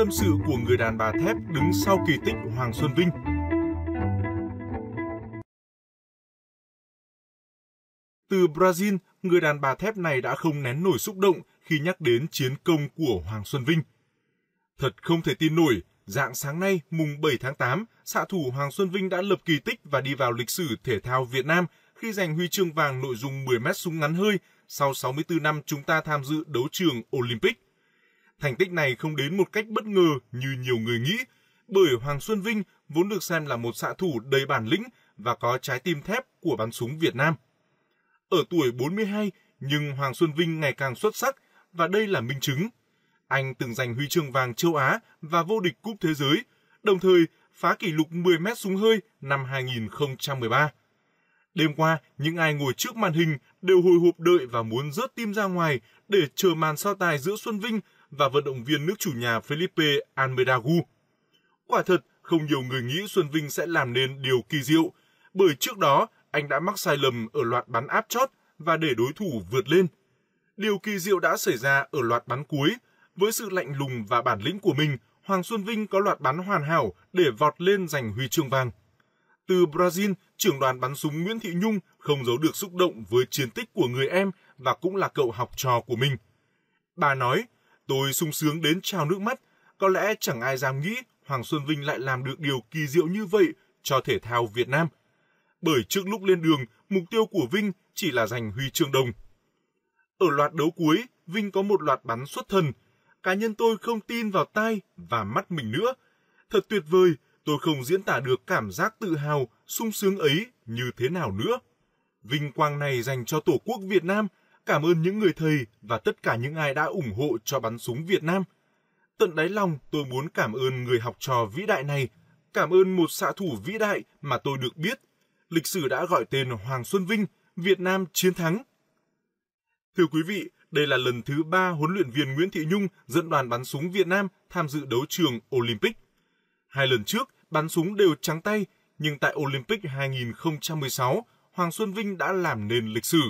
tâm sự của người đàn bà thép đứng sau kỳ tích Hoàng Xuân Vinh. Từ Brazil, người đàn bà thép này đã không nén nổi xúc động khi nhắc đến chiến công của Hoàng Xuân Vinh. Thật không thể tin nổi, dạng sáng nay mùng 7 tháng 8, xạ thủ Hoàng Xuân Vinh đã lập kỳ tích và đi vào lịch sử thể thao Việt Nam khi giành huy chương vàng nội dung 10m súng ngắn hơi sau 64 năm chúng ta tham dự đấu trường Olympic. Thành tích này không đến một cách bất ngờ như nhiều người nghĩ, bởi Hoàng Xuân Vinh vốn được xem là một xạ thủ đầy bản lĩnh và có trái tim thép của bắn súng Việt Nam. Ở tuổi 42, nhưng Hoàng Xuân Vinh ngày càng xuất sắc và đây là minh chứng. Anh từng giành huy chương vàng châu Á và vô địch cúp thế giới, đồng thời phá kỷ lục 10 mét súng hơi năm 2013. Đêm qua, những ai ngồi trước màn hình đều hồi hộp đợi và muốn rớt tim ra ngoài để chờ màn so tài giữa Xuân Vinh và vận động viên nước chủ nhà Felipe Almedagu. Quả thật, không nhiều người nghĩ Xuân Vinh sẽ làm nên điều kỳ diệu, bởi trước đó anh đã mắc sai lầm ở loạt bắn áp chót và để đối thủ vượt lên. Điều kỳ diệu đã xảy ra ở loạt bắn cuối. Với sự lạnh lùng và bản lĩnh của mình, Hoàng Xuân Vinh có loạt bắn hoàn hảo để vọt lên giành huy chương vàng. Từ Brazil, trưởng đoàn bắn súng Nguyễn Thị Nhung không giấu được xúc động với chiến tích của người em và cũng là cậu học trò của mình. Bà nói, tôi sung sướng đến trào nước mắt, có lẽ chẳng ai dám nghĩ Hoàng Xuân Vinh lại làm được điều kỳ diệu như vậy cho thể thao Việt Nam. Bởi trước lúc lên đường, mục tiêu của Vinh chỉ là giành huy chương đồng. Ở loạt đấu cuối, Vinh có một loạt bắn xuất thần. Cá nhân tôi không tin vào tai và mắt mình nữa. Thật tuyệt vời, tôi không diễn tả được cảm giác tự hào, sung sướng ấy như thế nào nữa. Vinh quang này dành cho Tổ quốc Việt Nam, cảm ơn những người thầy và tất cả những ai đã ủng hộ cho bắn súng Việt Nam. Tận đáy lòng tôi muốn cảm ơn người học trò vĩ đại này, cảm ơn một xạ thủ vĩ đại mà tôi được biết. Lịch sử đã gọi tên Hoàng Xuân Vinh, Việt Nam chiến thắng. Thưa quý vị, đây là lần thứ ba huấn luyện viên Nguyễn Thị Nhung dẫn đoàn bắn súng Việt Nam tham dự đấu trường Olympic. Hai lần trước, bắn súng đều trắng tay, nhưng tại Olympic 2016, Hoàng Xuân Vinh đã làm nên lịch sử.